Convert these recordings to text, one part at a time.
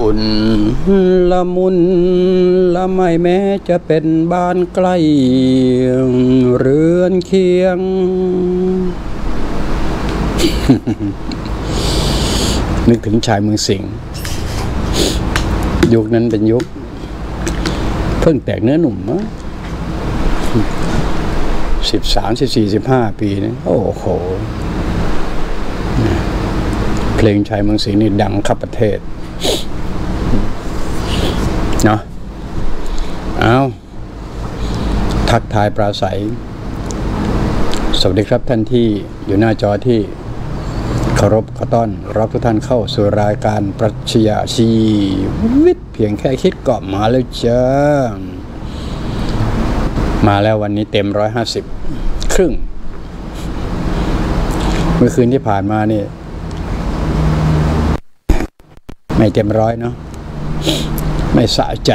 อุ่นละมุนละไม่แม้จะเป็นบ้านใกล้เรือนเคียง นึกถึงชายเมืองสิงห์ยุคนั้นเป็นยุค เพิ่งแตกเนื้อหนุ่มมั้งสิบสามสิบสี่สิบห้าปีนี่โอ้โห เพลงชายเมืองสิงห์นี่ดังขับประเทศ เนาะเอาทักทายปราศัย สวัสดีครับท่านที่อยู่หน้าจอที่เคารพขอต้อนรับทุกท่านเข้าสู่รายการปรัชญาชีวิตเพียงแค่คิดก็มาแล้วจ้ามาแล้ววันนี้เต็มร้อยห้าสิบครึ่ง เมื่อคืนที่ผ่านมานี่ ไม่เต็มร้อยเนาะ ไม่สะใจ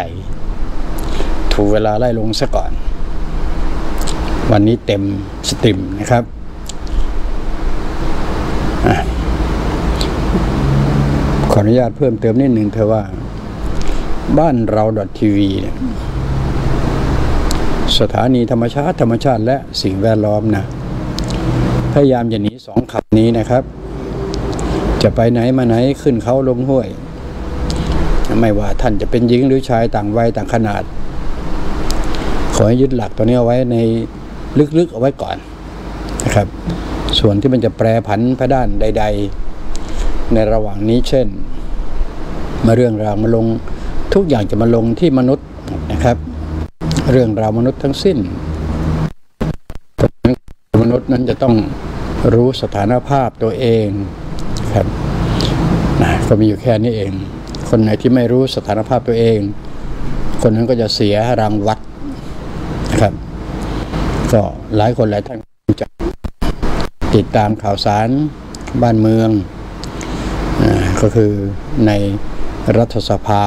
ถูกเวลาไล่ลงซะก่อน วันนี้เต็มสตรีมนะครับอขออนุญาตเพิ่มเติมนิดหนึ่งเธอว่า บ้านเราทีวีสถานีธรรมชาติธรรมชาติและสิ่งแวดล้อมนะ พยายามอย่าหนีสองคำนี้นะครับ จะไปไหนมาไหนขึ้นเขาลงห้วย ไม่ว่าท่านจะเป็นหญิงหรือชายต่างวัยต่างขนาด ขอให้ยึดหลักตัวนี้เอาไว้ในลึกๆเอาไว้ก่อนนะครับ ส่วนที่มันจะแปรผันพระด้านใด ๆ ในระหว่างนี้เช่น มาเรื่องราวมาลงทุกอย่างจะมาลงที่มนุษย์นะครับ เรื่องราวมนุษย์ทั้งสิ้นมนุษย์นั้นจะต้องรู้สถานภาพตัวเองครับนะก็มีอยู่แค่นี้เอง คนไหนที่ไม่รู้สถานภาพตัวเอง คนนั้นก็จะเสียรางวัดนะครับ ก็หลายคนหลายท่านจะติดตามข่าวสารบ้านเมืองอ่าก็คือในรัฐสภา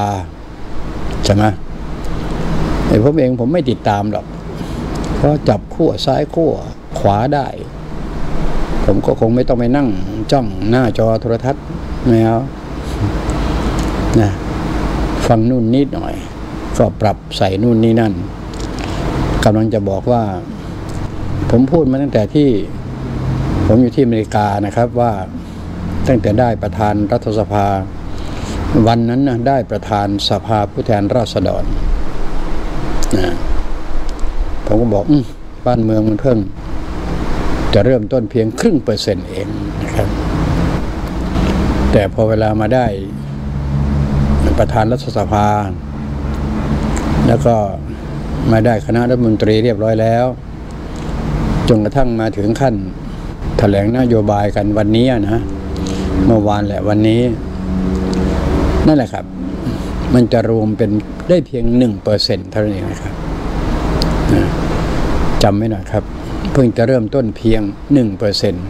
ใช่ไหมไอ้ผมเองผมไม่ติดตามหรอก เพราะจับขั้วซ้ายขั้วขวาได้ ผมก็คงไม่ต้องไปนั่งจ้องหน้าจอโทรทัศน์ไม่เอา นะฟังนู่นนิดหน่อยก็ปรับใส่นู่นนี่นั่นกำลังจะบอกว่า ผมพูดมาตั้งแต่ที่ ผมอยู่ที่อเมริกานะครับว่าตั้งแต่ได้ประธานรัฐสภา วันนั้นนะได้ประธานสภาผู้แทนราษฎรนะผมก็บอกอบ้านเมืองมันเพิ่ง จะเริ่มต้นเพียงครึ่งเปอร์เซ็นต์เองนะครับ แต่พอเวลามาได้ ประธานรัฐสภา แล้วก็มาได้คณะรัฐมนตรีเรียบร้อยแล้ว จนกระทั่งมาถึงขั้นแถลงนโยบายกันวันนี้นะเมื่อวานแหละวันนี้ นั่นแหละครับ มันจะรวมเป็นได้เพียงหนึ่งเปอร์เซ็นต์เท่านั้นเองนะครับจำไว้หน่อยครับ เพิ่งจะเริ่มต้นเพียงหนึ่งเปอร์เซ็นต์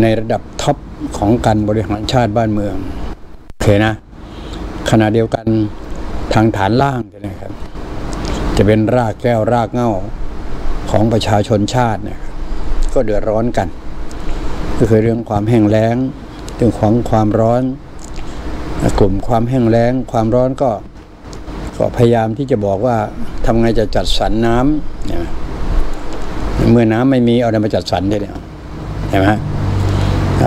ในระดับท็อปของการบริหารชาติบ้านเมืองโอเคนะ ขณะเดียวกันทางฐานล่างนะครับ จะเป็นรากแก้วรากเง้าของประชาชนชาติเนะครับก็เดือดร้อนกัน ก็คือเรื่องความแห้งแล้งเรื่องของความร้อน กลุ่มความแห้งแล้ง ความร้อนก็ก็พยายามที่จะบอกว่าทำไงจะจัดสรรน้ำเนี่ยเมื่อน้ำไม่มีเอาอะไรมาจัดสรรได้เนี่ยเห็นไหม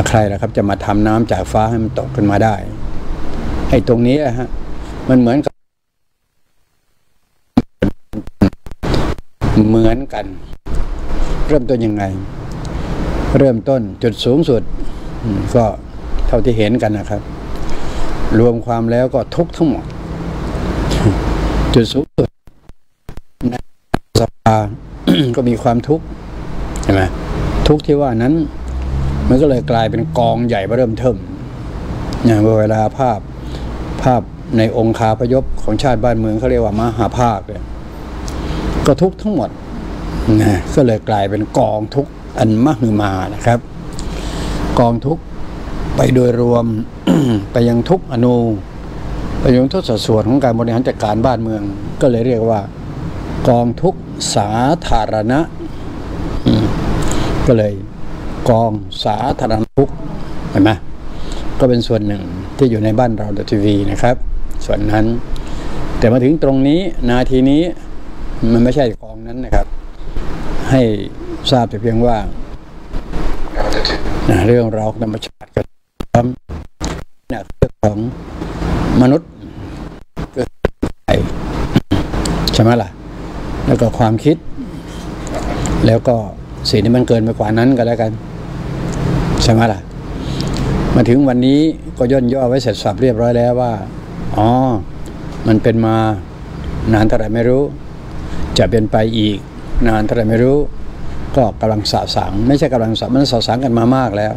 ใครล่ะครับจะมาทำน้ำจากฟ้าให้มันตกขึ้นมาได้ อ้ตรงนี้ฮะมันเหมือนกับ เหมือนกัน เริ่มต้นยังไง เริ่มต้นจุดสูงสุด ก็เท่าที่เห็นกันนะครับ รวมความแล้วก็ทุกทั้งหมด จุดสูงสุดในสภาก็มีความทุกข์ใช่ไหมทุกที่ว่านั้น มันก็เลยกลายเป็นกองใหญ่เริ่มเทิมอย่างเวลาภาพ ภาพในองค์คาพยพของชาติบ้านเมืองเขาเรียกว่ามหาภาคเลยก็ทุกทั้งหมดนะก็เลยกลายเป็นกองทุกอันมหึมานะครับ กองทุกไปโดยรวมไปยังทุกอนูไปยังทุกสัดส่วนของการบริหารจัดการบ้านเมือง ก็เลยเรียกว่า กองทุกสาธารณะก็เลยกองสาธารณทุกเห็นไหมก็เป็นส่วนหนึ่ง ที่อยู่ในบ้านเราทีวีนะครับ ส่วนนั้น แต่มาถึงตรงนี้นาทีนี้มันไม่ใช่ของนั้นนะครับ ให้ทราบแต่เพียงว่าเรื่องราวของธรรมชาติกับความนะเรื่อของมนุษย์เกิดไปใช่ไหมล่ะ แล้วก็ความคิด แล้วก็สิ่งที่มันเกินไปกว่านั้นก็แล้วกัน ใช่ไหมล่ะ มาถึงวันนี้ก็ย่นย่อไว้เสร็จสับเรียบร้อยแล้วว่า อ๋อ มันเป็นมานานเท่าไรไม่รู้ จะเป็นไปอีก นานเท่าไรไม่รู้ ก็กำลังสะสางไม่ใช่กำลังสะมันสะสางกันมามากแล้ว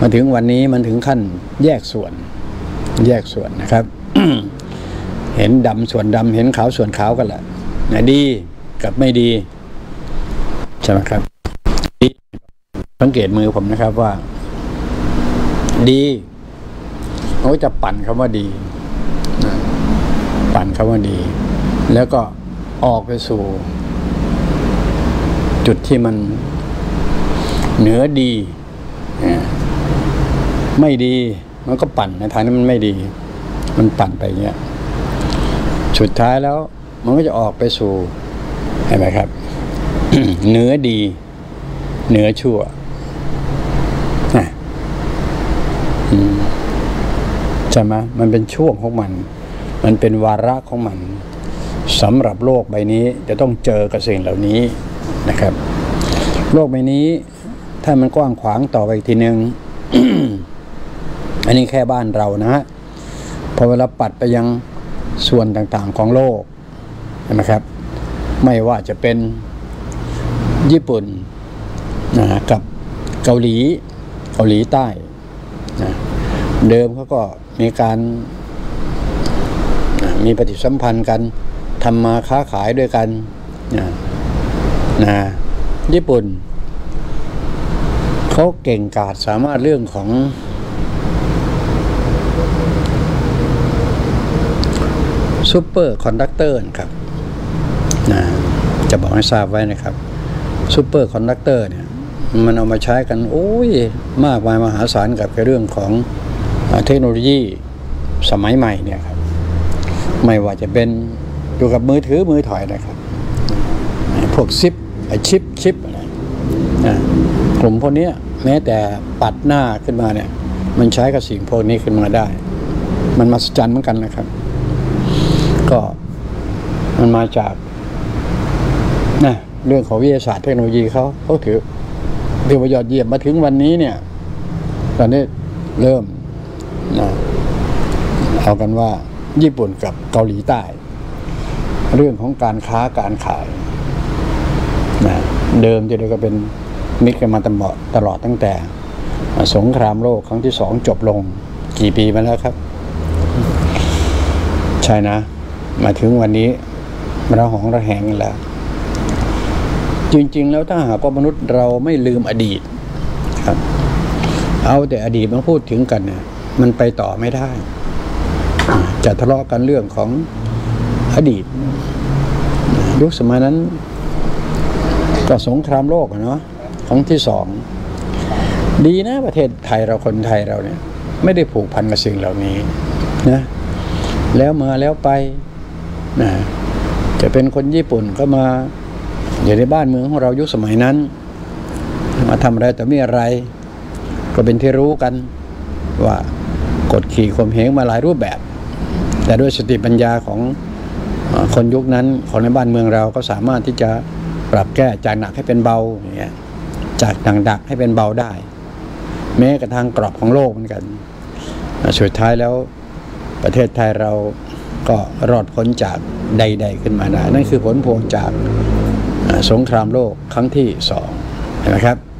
มาถึงวันนี้มันถึงขั้นแยกส่วน แยกส่วนนะครับ เห็นดำส่วนดำเห็นขาวส่วนขาวกันแหละนะดีกับไม่ดีใช่ไหมครับสังเกตมือผมนะครับว่า ดีเขาจะปั่นคำว่าดีปั่นคำว่าดี แล้วก็ออกไปสู่ จุดที่มันเหนือดีไม่ดีมันก็ปั่นในทางนั้นมันไม่ดี มันปั่นไปเงี้ยสุดท้ายแล้ว มันก็จะออกไปสู่เห็นไหมครับ เหนือดี เหนือชั่ว ใช่ไหมมันเป็นช่วงของมัน มันเป็นวาระของมันสำหรับโลกใบนี้จะต้องเจอกับสิ่งเหล่านี้นะครับ โลกใบนี้ ถ้ามันกว้างขวางต่อไปอีกทีหนึ่งอันนี้แค่บ้านเรานะฮะพอเวลาปัดไปยังส่วนต่างๆของโลกนไหมครับ ไม่ว่าจะเป็นญี่ปุ่นนะกับเกาหลีเกาหลีใต้นะเดิมเขาก็ มีการมีปฏิสัมพันธ์กันทำมาค้าขายด้วยกันนะนะญี่ปุ่นเขาเก่งกาจสามารถเรื่องของ superconductor ครับนะจะบอกให้ทราบไว้นะครับ superconductor เนี่ย มันเอามาใช้กัน โอ้ย มากมายมหาศาลกับเรื่องของ เทคโนโลยีสมัยใหม่เนี่ยครับไม่ว่าจะเป็นอยู่กับมือถือมือถอยนะครับ พวกซิปไอชิปชิปอะไรนะกลุ่มพวกนี้แม้แต่ปัดหน้าขึ้นมาเนี่ย มันใช้กับสิ่งพวกนี้ขึ้นมาได้ มันมาสจันเหมือนกันนะครับ ก็มันมาจากนะเรื่องของวิทยาศาสตร์เทคโนโลยีเขาเขาถือถือว่ายอดเยี่ยมมาถึงวันนี้เนี่ย ตอนนี้เริ่ม นะเอากันว่าญี่ปุ่นกับเกาหลีใต้ เรื่องของการค้าการขายนะเดิมจะเรียกก็เป็นมิตรกันมาตลอดตลอดตั้งแต่ สงครามโลกครั้งที่สองจบลงกี่ปีมาแล้วครับ ใช่นะ มาถึงวันนี้เราหองระแหงกันแล้ว จริง ๆ แล้วถ้าหากว่ามนุษย์เราไม่ลืมอดีตครับ เอาแต่อดีตมาพูดถึงกันเนี่ย มันไปต่อไม่ได้ จะทะเลาะกันเรื่องของอดีต ยุคสมัยนั้น ก็สงครามโลกเนาะครั้งที่สอง ดีนะประเทศไทยเราคนไทยเราเนี่ย ไม่ได้ผูกพันกับสิ่งเหล่านี้นะแล้วมาแล้วไปนะจะเป็นคนญี่ปุ่นก็มาอยู่ในบ้านเมืองของเรายุคสมัยนั้น มาทำอะไรแต่ไม่อะไร ก็เป็นที่รู้กันว่า กดขี่ข่มเหงมาหลายรูปแบบ แต่ด้วยสติปัญญาของคนยุคนั้นของในบ้านเมืองเราก็สามารถที่จะปรับแก้จากหนักให้เป็นเบาอย่างเงี้ยจากหนักดักให้เป็นเบาได้ แม้กระทั่งกรอบของโลกเหมือนกันสุดท้ายแล้วประเทศไทยเราก็รอดพ้นจากใด ๆ ขึ้นมาได้นั่นคือผลพวงจากสงครามโลกครั้งที่สองนไหมครับ